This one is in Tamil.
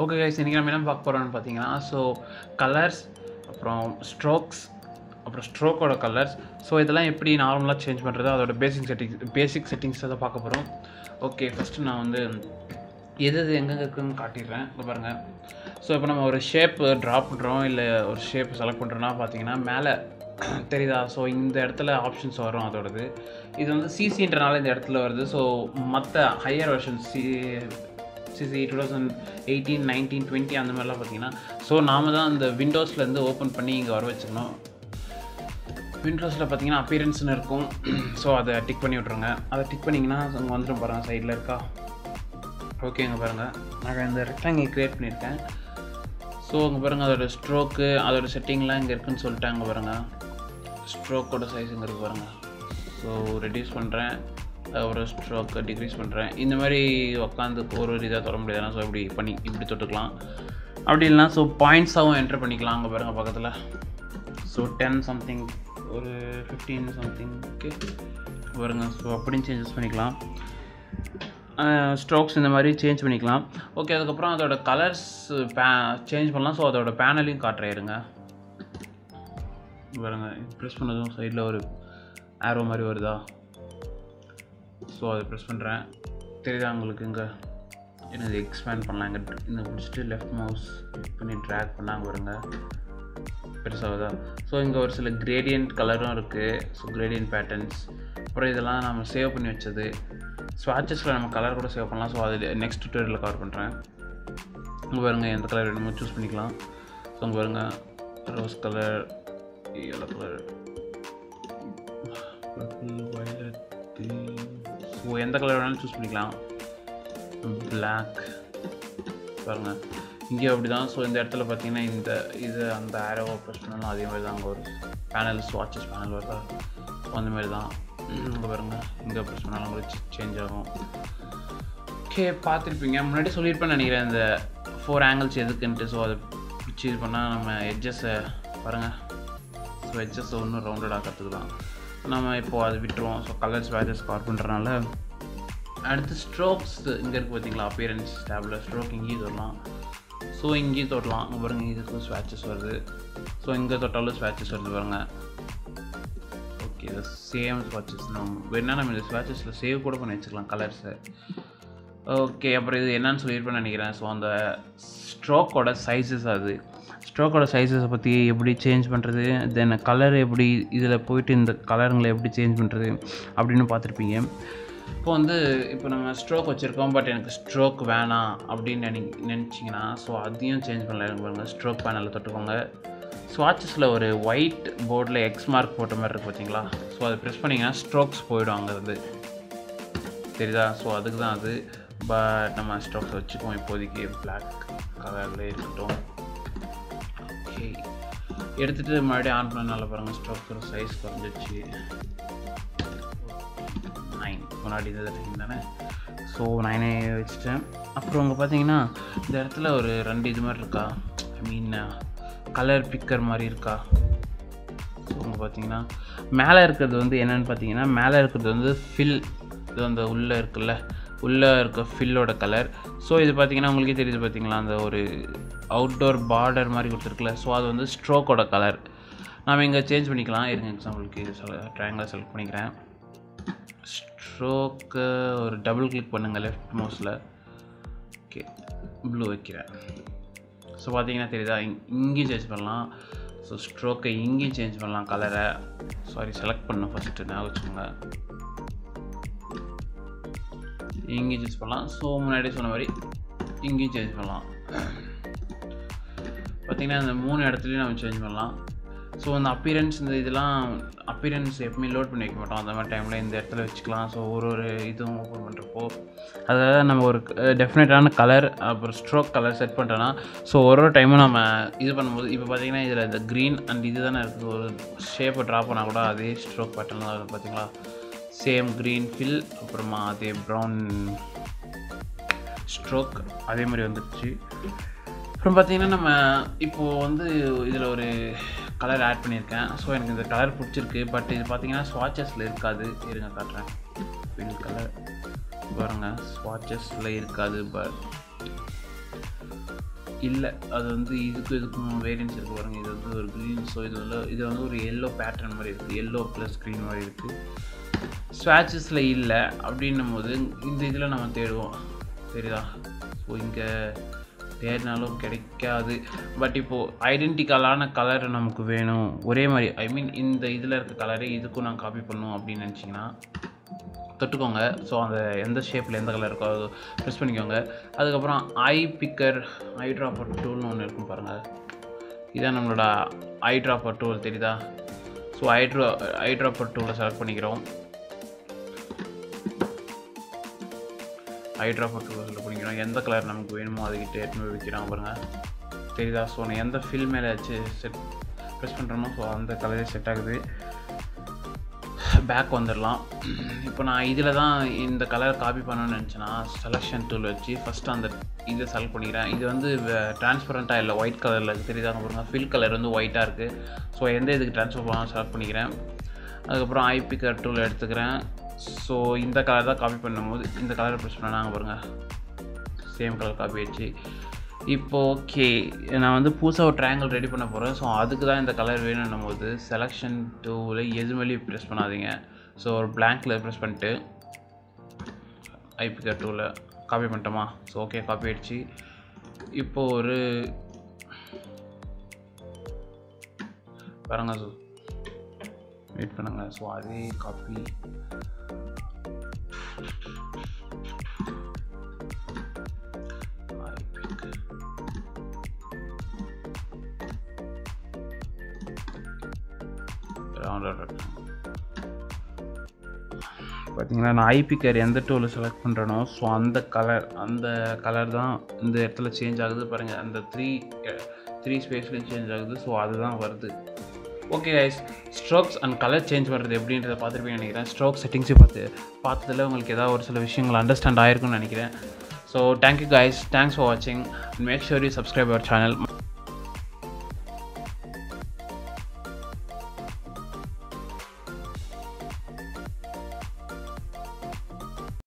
ஓகே கைஸ் இன்றைக்கி நம்ம என்ன பார்க்க போகிறோம்னு பார்த்தீங்கன்னா ஸோ கலர்ஸ் அப்புறம் ஸ்ட்ரோக்ஸ் அப்புறம் ஸ்ட்ரோக்கோட கலர்ஸ் ஸோ இதெல்லாம் எப்படி நார்மலாக சேஞ்ச் பண்ணுறது அதோட பேசிக் செட்டிங்ஸ் பேசிக் செட்டிங்ஸ் தான் பார்க்க போகிறோம் ஓகே ஃபஸ்ட்டு நான் வந்து எது எது எங்கெங்க இருக்குன்னு காட்டிடுறேன். இப்போ பாருங்கள் ஸோ இப்போ நம்ம ஒரு ஷேப் ட்ரா பண்ணுறோம் இல்லை ஒரு ஷேப் செலக்ட் பண்ணுறோன்னா பார்த்தீங்கன்னா மேலே தெரியுதா? ஸோ இந்த இடத்துல ஆப்ஷன்ஸ் வரும் அதோடது. இது வந்து சிசின்றனால இந்த இடத்துல வருது. ஸோ மற்ற higher version C CC two thousand eighteen nineteen twenty அந்த மாதிரிலாம் பார்த்தீங்கன்னா ஸோ நாம தான் அந்த விண்டோஸ்லேருந்து ஓப்பன் பண்ணி இங்கே வர வச்சிடணும் விண்டோஸில் பார்த்தீங்கன்னா அப்பியரன்ஸ்னு இருக்கும். ஸோ அதை டிக் பண்ணி விட்ருங்க அதை டிக் பண்ணிங்கன்னா அங்கே வந்துடும் பாருங்கள் சைடில் இருக்கா? ஓகேங்க பாருங்கள் நான் இந்த ரெக்டாங்கிள் க்ரியேட் பண்ணியிருக்கேன். ஸோ அங்கே பாருங்கள் அதோடய ஸ்ட்ரோக்கு அதோட செட்டிங்லாம் இங்கே இருக்குன்னு சொல்லிட்டாங்க பாருங்கள் ஸ்ட்ரோக்கோட சைஸ் இங்கே பாருங்கள் ஸோ ரெடியூஸ் பண்ணுறேன் ஒரு ஸ்ட்ரோக்கை டிக்ரீஸ் பண்ணுறேன் இந்த மாதிரி உட்காந்து ஒரு ஒரு இதாக தொட முடியாதுனா ஸோ இப்படி பண்ணி இப்படி தொட்டுக்கலாம். அப்படி இல்லைனா ஸோ பாயிண்ட்ஸாகவும் என்டர் பண்ணிக்கலாம் அங்கே பாருங்கள் பக்கத்தில். ஸோ டென் சம்திங் ஒரு ஃபிஃப்டீன் சம்திங்க்கு வருங்க ஸோ அப்படியும் சேஞ்சஸ் பண்ணிக்கலாம். ஸ்ட்ரோக்ஸ் இந்த மாதிரி சேஞ்ச் பண்ணிக்கலாம். ஓகே அதுக்கப்புறம் அதோட கலர்ஸ் பே சேஞ்ச் பண்ணலாம். ஸோ அதோட பேனலையும் காட்டுறேருங்க பாருங்க ப்ரெஸ் பண்ணதும் சைடில் ஒரு ஆரோ மாதிரி வருதா? ஸோ அதை ப்ரெஸ் பண்ணுறேன் தெரியுதா உங்களுக்கு இங்கே எனக்கு எக்ஸ்பேண்ட் பண்ணலாம் இங்கே இந்த முடிச்சுட்டு லெஃப்ட் மவுஸ் பண்ணி ட்ராக் பண்ணாங்க வருங்க பெருசாகுதா ஸோ இங்கே ஒரு சில கிரேடியன்ட் கலரும் இருக்குது ஸோ கிரேடியன்ட் பேட்டர்ன்ஸ் அப்புறம் இதெல்லாம் நம்ம சேவ் பண்ணி வச்சது. ஸ்வாட்சஸில் நம்ம கலர் கூட சேவ் பண்ணலாம். ஸோ அது நெக்ஸ்ட் டுட்டோரியலில் கவர் பண்ணுறேன் இங்கே பாருங்கள் எந்த கலர் வேணுமோ சூஸ் பண்ணிக்கலாம். ஸோ இங்கே பாருங்கள் rose colour yellow colour or எந்த கலர் வேணாலும் சூஸ் பண்ணிக்கலாம். பிளாக் பாருங்கள் இங்கே அப்படி தான் ஸோ இந்த இடத்துல பார்த்தீங்கன்னா இந்த இது அந்த ஆரோவை ப்ரெஸ் பண்ணாலும் அதே மாதிரி தான் அங்கே ஒரு பேனல் வாட்சஸ் பேனல் வருதா? ஸோ அந்த மாதிரி தான். இங்கே பாருங்கள் இங்கே ப்ரெஸ் பண்ணாலும் உங்களுக்கு சேஞ்ச் ஆகும். ஓகே பார்த்துருப்பீங்க. முன்னாடி சொல்லியிருப்பேன் நினைக்கிறேன் இந்த ஃபோர் ஆங்கிள்ஸ் எதுக்குன்ட்டு. ஸோ அதை பிடிச்சி இது பண்ணால் நம்ம எட்ஜஸை பாருங்கள் ஸோ எட்ஜஸை ஒன்றும் ரவுண்டடாக கற்றுக்கலாம் தான் நம்ம இப்போது அதை விட்டுருவோம். ஸோ கலர்ஸ் வேரியஸ் கவர் பண்ணுறனால அடுத்து ஸ்ட்ரோக்ஸ் இங்கே இருக்குது பார்த்தீங்களா அப்பியரன்ஸ் டேபில் ஸ்ட்ரோக் இங்கேயும் தொடலாம். ஸோ இங்கேயும் தொடலாம். அங்கே பாருங்கள் இதுக்கும் ஸ்வேச்சஸ் வருது. ஸோ இங்கே தொட்டாலும் ஸ்வேச்சஸ் வருது பாருங்கள் ஓகே சேம் ஸ்வாட்சஸ் நம்ம என்ன நம்ம இந்த ஸ்வாட்சஸில் சேவ் கூட பண்ணி வச்சுக்கலாம் கலர்ஸை ஓகே அப்புறம் இது என்னன்னு சொல்லியிருப்பேன்னு நினைக்கிறேன். ஸோ அந்த ஸ்ட்ரோக்கோட சைஸஸ் அது. ஸ்ட்ரோக்கோட சைஸஸை பற்றி எப்படி சேஞ்ச் பண்ணுறது தென் கலர் எப்படி இதில் போயிட்டு இந்த கலருங்களை எப்படி சேஞ்ச் பண்ணுறது அப்படின்னு பார்த்துருப்பீங்க. இப்போ வந்து இப்போ நம்ம ஸ்ட்ரோக் வச்சுருக்கோம் பட் எனக்கு ஸ்ட்ரோக் வேணாம் அப்படின்னு நினை நினச்சிங்கன்னா ஸோ அதையும் சேஞ்ச் பண்ணலாம். பாருங்கள் ஸ்ட்ரோக் பேனலில் தொட்டுக்கோங்க. ஸ்வாட்சஸில் ஒரு ஒயிட் போர்டில் எக்ஸ் மார்க் போட்ட மாதிரி இருக்குது பார்த்தீங்களா ஸோ அதை ப்ரெஸ் பண்ணிங்கன்னா ஸ்ட்ரோக்ஸ் போயிடும் அங்கேருந்து. தெரியுதா? ஸோ அதுக்கு தான் அது. பட் நம்ம ஸ்டாக்ஸ் வச்சுக்குவோம். இப்போதைக்கு பிளாக் கலரில் இருக்கட்டும். ஓகே எடுத்துகிட்டு மறுபடியும் ஆன் பண்ணனால பாருங்கள் ஸ்டாக்ஸோட சைஸ் குறைஞ்சிச்சு நைன் முன்னாடி இருந்தது தானே? ஸோ நைனே வச்சுட்டேன். அப்புறம் அங்கே பார்த்தீங்கன்னா இந்த இடத்துல ஒரு ரெண்டு இது மாதிரி இருக்கா? ஐ மீன் கலர் பிக்கர் மாதிரி இருக்கா? ஸோ அங்கே பார்த்தீங்கன்னா மேலே இருக்கிறது வந்து என்னென்னு பார்த்தீங்கன்னா மேலே இருக்கிறது வந்து ஃபில் இது அந்த உள்ளே இருக்குல்ல? உள்ளே இருக்க ஃபில்லோட கலர் ஸோ இது பார்த்தீங்கன்னா உங்களுக்கே தெரியுது பார்த்தீங்களா அந்த ஒரு அவுட்டோர் பார்டர் மாதிரி கொடுத்துருக்குல்ல ஸோ அது வந்து ஸ்ட்ரோக்கோட கலர் நாம் இங்கே சேஞ்ச் பண்ணிக்கலாம். இருங்க எக்ஸாம்பிளுக்கு ட்ரையாங்கில் செலக்ட் பண்ணிக்கிறேன். ஸ்ட்ரோக்கு ஒரு டபுள் கிளிக் பண்ணுங்கள் லெஃப்ட் மோஸ்டில் ஓகே ப்ளூ வைக்கிறேன். ஸோ பார்த்தீங்கன்னா தெரியுதா? இங் இங்கேயும் சேஞ்ச் பண்ணலாம். ஸோ ஸ்ட்ரோக்கை இங்கேயும் சேஞ்ச் பண்ணலாம் கலரை சாரி செலக்ட் பண்ணணும் ஃபஸ்ட்டு நான் வச்சுக்கோங்க. இங்கேயும் சூஸ் பண்ணலாம். ஸோ முன்னாடி சொன்ன மாதிரி இங்கேயும் சேஞ்ச் பண்ணலாம். பார்த்திங்கன்னா இந்த மூணு இடத்துலையும் நம்ம சேஞ்ச் பண்ணலாம். ஸோ அந்த அப்பியரன்ஸ் இந்த இதெல்லாம் அப்பியரன்ஸ் எப்பவுமே லோட் பண்ணி வைக்க மாட்டோம். அந்த மாதிரி டைமில் இந்த இடத்துல வச்சுக்கலாம். ஸோ ஒரு ஒரு இதுவும் ஓப்பன் பண்ணுறப்போ அதாவது நம்ம ஒரு டெஃபினட்டான கலர் அப்புறம் ஸ்ட்ரோக் கலர் செட் பண்ணிட்டோன்னா ஸோ ஒரு ஒரு டைமும் நம்ம இது பண்ணும்போது இப்போ பார்த்தீங்கன்னா இதில் இந்த க்ரீன் அண்ட் இது தானே இருக்குது. ஒரு ஷேப்பை ட்ரா பண்ணால் கூட அதே ஸ்ட்ரோக் பேட்டர்ன் தான் இருக்குது பார்த்திங்களா சேம் க்ரீன் ஃபில் அப்புறமா அதே ப்ரௌன் ஸ்ட்ரோக் அதே மாதிரி வந்துடுச்சு அப்புறம் பார்த்தீங்கன்னா நம்ம இப்போது வந்து இதில் ஒரு கலர் ஆட் பண்ணியிருக்கேன். ஸோ எனக்கு இந்த கலர் பிடிச்சிருக்கு. பட் இது பார்த்தீங்கன்னா ஸ்வாட்சஸில் இருக்காது. இருங்க காட்டுறேன். பிங்க் கலர் பாருங்க ஸ்வாட்சஸில் இருக்காது. பட் இல்லை அது வந்து இதுக்கும் இதுக்கும் வேரியன்ஸ் இருக்குது பாருங்க. இது வந்து ஒரு க்ரீன் ஸோ இது வந்து இது வந்து ஒரு எல்லோ பேட்டர்ன் மாதிரி இருக்குது எல்லோ ப்ளஸ் க்ரீன் மாதிரி இருக்குது ஸ்வாட்சஸில் இல்லை அப்படின்னும் போது இந்த இதில் நம்ம தேடுவோம். சரிதா? ஸோ இங்கே தேடினாலும் கிடைக்காது. பட் இப்போது ஐடென்டிக்கலான கலர் நமக்கு வேணும். ஒரே மாதிரி ஐ மீன் இந்த இதில் இருக்க கலரே இதுக்கும் நான் காப்பி பண்ணும் அப்படின்னு நினச்சிங்கன்னா தொட்டுக்கோங்க. ஸோ அந்த எந்த ஷேப்பில் எந்த கலர் இருக்கோ அது ப்ரெஸ் பண்ணிக்கோங்க. அதுக்கப்புறம் ஐ பிக்கர் ஐ ட்ராப்பர் டூல்னு ஒன்று இருக்கும் பாருங்கள் இதான் நம்மளோட ஐ ட்ராப்பர் டூல் தெரியுதா? ஸோ ஐ ட்ரா ஐ ட்ராப்பர் டூலை செலக்ட் பண்ணிக்கிறோம். ஹைட்ரா ட்ராப்பர் டூலை செலக்ட் எந்த கலர் நமக்கு வேணுமோ அதுக்கிட்ட எடுத்துன்னு போய் வைக்கிறாங்க பாருங்கள் தெரியுதா? ஸோ நான் எந்த ஃபில் மேலே வச்சு செட் ப்ரெஸ் பண்ணுறோமோ ஸோ அந்த கலரே செட் ஆகுது. பேக் வந்துடலாம் இப்போ நான் இதில் தான் இந்த கலர் காப்பி பண்ணணும்னு நினச்சேன்னா செலெக்ஷன் டூல் வச்சு ஃபஸ்ட்டு அந்த இதை செலக்ட் பண்ணிக்கிறேன். இது வந்து டிரான்ஸ்பரண்ட்டாக இல்லை ஒயிட் கலரில் தெரியுதாங்க பாருங்க? ஃபில் கலர் வந்து ஒயிட்டாக இருக்குது ஸோ எந்த இதுக்கு ட்ரான்ஸ்ஃபர் பண்ணாலும் செலக்ட் பண்ணிக்கிறேன். அதுக்கப்புறம் ஐபி கட் டூல் எடுத்துக்கிறேன். ஸோ இந்த கலர் தான் காப்பி பண்ணும்போது இந்த கலரை ப்ரெஸ் பண்ணாங்க பாருங்கள் சேம் கலர் காப்பி ஆயிடுச்சு. இப்போ ஓகே நான் வந்து புதுசாக ஒரு ட்ரையாங்கிள் ரெடி பண்ண போகிறேன் ஸோ அதுக்கு தான் இந்த கலர் வேணும்னும் போது செலெக்ஷன் டூவில் எது மேலேயும் ப்ரெஸ் பண்ணாதீங்க. ஸோ ஒரு பிளாங்கில் ப்ரெஸ் பண்ணிட்டு ஐபிகர் டூவில் காப்பி பண்ணிட்டோமா? ஸோ ஓகே காப்பி ஆயிடுச்சு. இப்போது ஒரு பாருங்க ஸோ வெயிட் பண்ணுங்க. ஸோ அதே காப்பி பார்த்தீங்கன்னா நான் ஐபி கேர் எந்த டூவில் செலக்ட் பண்ணுறேனோ ஸோ அந்த கலர் அந்த கலர் தான் இந்த இடத்துல சேஞ்ச் ஆகுது. பாருங்கள் அந்த த்ரீ த்ரீ ஸ்பேஸ்லேயும் சேஞ்ச் ஆகுது. ஸோ அதுதான் வருது. Okay guys strokes and colour change பண்ணுறது எப்படின்றத பார்த்துருப்பீங்கன்னு நினைக்கிறேன். ஸ்ட்ரோக் செட்டிங்ஸை பார்த்து பார்த்ததில் உங்களுக்கு ஏதாவது ஒரு சில விஷயங்கள் அண்டர்ஸ்டாண்ட் ஆயிருக்கும்னு நினைக்கிறேன். So thank you guys thanks for வாட்சிங் make sure you subscribe our channel